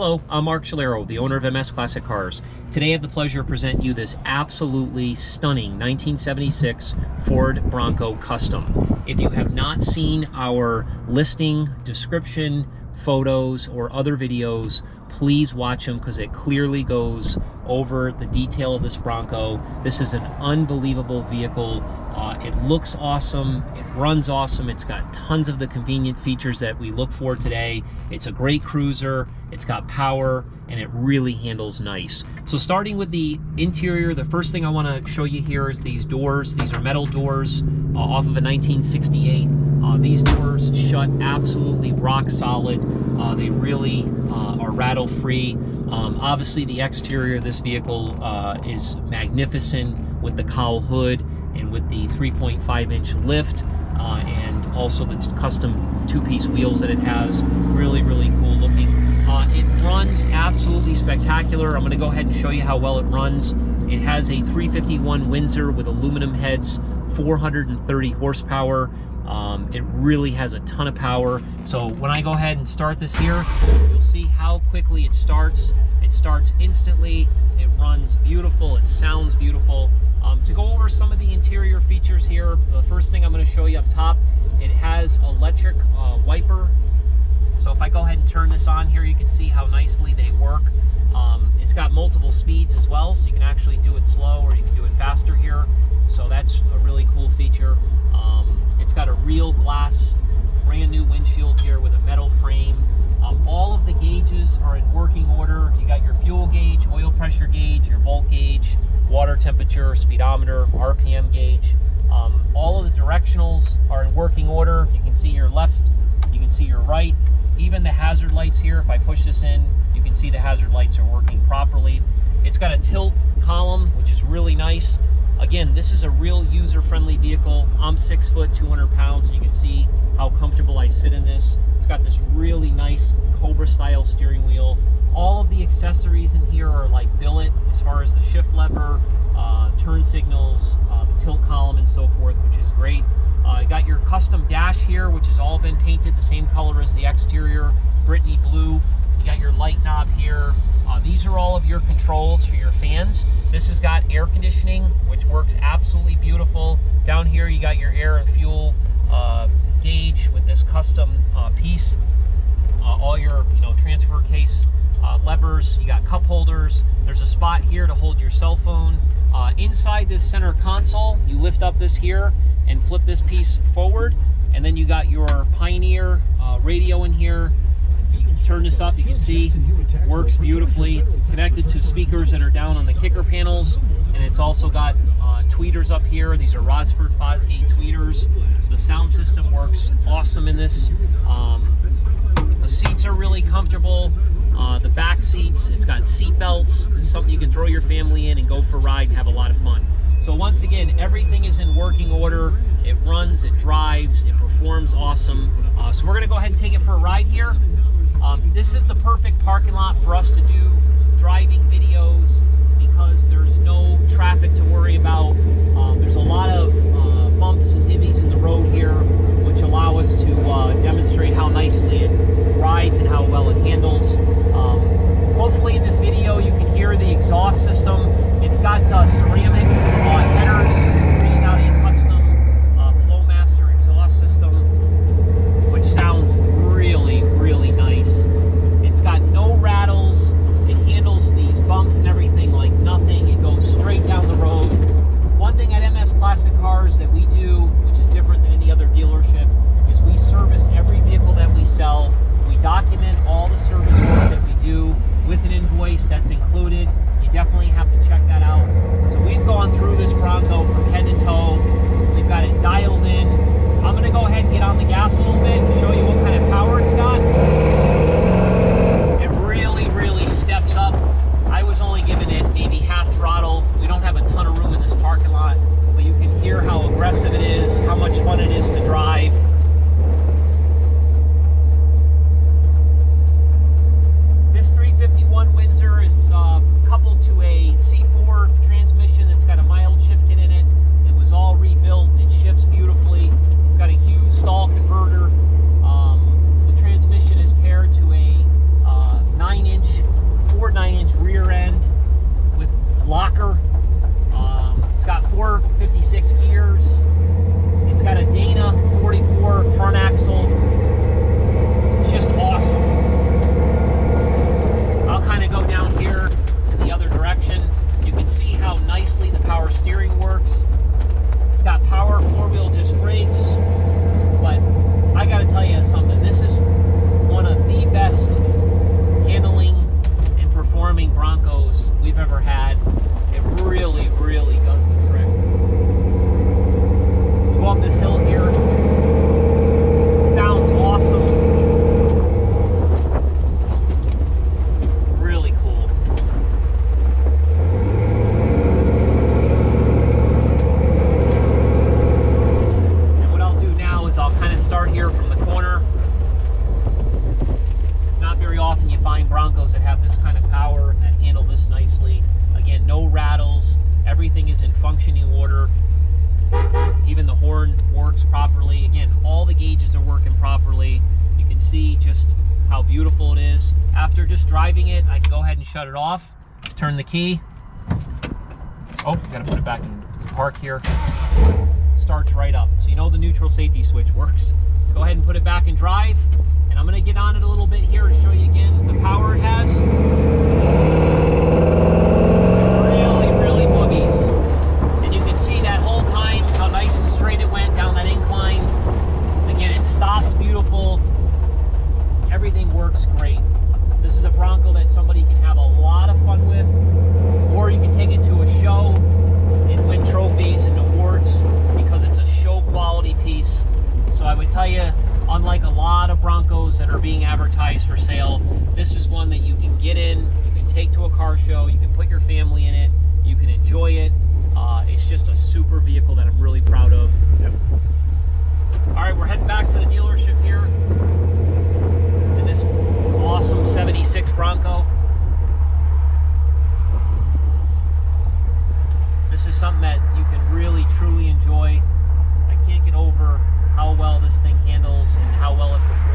Hello, I'm Mark Shalero, the owner of MS Classic Cars. Today I have the pleasure to present you this absolutely stunning 1976 Ford Bronco Custom. If you have not seen our listing, description, photos, or other videos, please watch them because it clearly goes over the detail of this Bronco. This is an unbelievable vehicle. Uh, it looks awesome. It runs awesome. It's got tons of the convenient features that we look for today. It's a great cruiser. It's got power and it really handles nice. So starting with the interior, the first thing I want to show you here is these doors. These are metal doors uh, off of a 1968. Uh, these doors shut absolutely rock solid. Uh, they really are rattle free. Um, obviously the exterior of this vehicle uh, is magnificent with the cowl hood and with the 3.5 inch lift uh, and also the custom two-piece wheels that it has. Really, really cool looking. Uh, it runs absolutely spectacular. I'm going to go ahead and show you how well it runs. It has a 351 Windsor with aluminum heads, 430 horsepower. Um, it really has a ton of power. So when I go ahead and start this here, you'll see how quickly it starts. It starts instantly. It runs beautiful. It sounds beautiful. Um, to go over some of the interior features here, the first thing I'm going to show you up top, it has electric uh, wiper. So if I go ahead and turn this on here, you can see how nicely they work. Um, it's got multiple speeds as well, so you can actually do it slow or you can do it faster here. That's a really cool feature. Um, it's got a real glass, brand new windshield here with a metal frame. Um, all of the gauges are in working order. You got your fuel gauge, oil pressure gauge, your volt gauge, water temperature, speedometer, RPM gauge. Um, all of the directionals are in working order. You can see your left, you can see your right. Even the hazard lights here, if I push this in, you can see the hazard lights are working properly. It's got a tilt column, which is really nice. Again, this is a real user-friendly vehicle. I'm six foot, 200 pounds, and you can see how comfortable I sit in this. It's got this really nice Cobra style steering wheel. All of the accessories in here are like billet as far as the shift lever, uh, turn signals, uh, the tilt column and so forth, which is great. Uh, you got your custom dash here, which has all been painted the same color as the exterior, Brittany blue. You got your light knob here. Uh, these are all of your controls for your fans. This has got air conditioning, which works absolutely beautiful. Down here, you got your air and fuel uh, gauge with this custom uh, piece. Uh, all your, you know, transfer case uh, levers. You got cup holders. There's a spot here to hold your cell phone. Uh, inside this center console, you lift up this here and flip this piece forward. And then you got your Pioneer radio in here. Turn this up, you can see, works beautifully. It's connected to speakers that are down on the kicker panels. And it's also got uh, tweeters up here. These are Rockford Fosgate tweeters. The sound system works awesome in this. Um, the seats are really comfortable. Uh, the back seats, it's got seat belts. It's something you can throw your family in and go for a ride and have a lot of fun. So once again, everything is in working order. It runs, it drives, it performs awesome. Uh, so we're gonna go ahead and take it for a ride here. Um, this is the perfect parking lot for us to do driving videos because there's no traffic to worry about. hearing work. Gauges are working properly. You can see just how beautiful it is. After just driving it, I can go ahead and shut it off, turn the key. Oh, gotta put it back in park here. Starts right up. So you know the neutral safety switch works. Go ahead and put it back in drive. And I'm gonna get on it a little bit here to show you again the power it has. Really, really boogies. And you can see that whole time how nice and straight it went down that incline. Again, it stops beautiful. Everything works great. This is a Bronco that somebody can have a lot of fun with, or you can take it to a show and win trophies and awards because it's a show quality piece. So I would tell you, unlike a lot of Broncos that are being advertised for sale, this is one that you can get in, you can take to a car show, you can put your family in it, you can enjoy it. Uh, it's just a super vehicle that I'm really proud of head back to the dealership here in this awesome 76 Bronco. This is something that you can really, truly enjoy. I can't get over how well this thing handles and how well it performs.